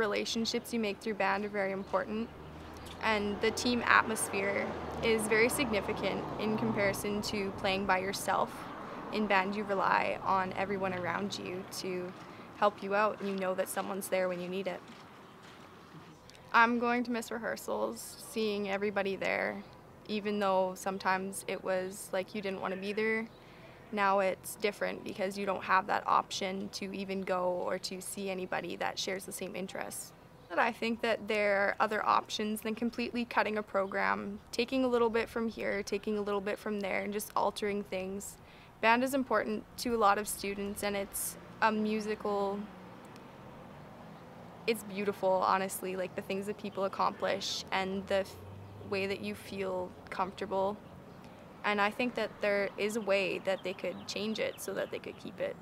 relationships you make through band are very important. And the team atmosphere is very significant in comparison to playing by yourself. In band, you rely on everyone around you to help you out, and you know that someone's there when you need it. I'm going to miss rehearsals, seeing everybody there, even though sometimes it was like you didn't want to be there. Now it's different because you don't have that option to even go or to see anybody that shares the same interests. But I think that there are other options than completely cutting a program, taking a little bit from here, taking a little bit from there, and just altering things. Band is important to a lot of students and it's a musical it's beautiful honestly like the things that people accomplish and the way that you feel comfortable and I think that there is a way that they could change it so that they could keep it.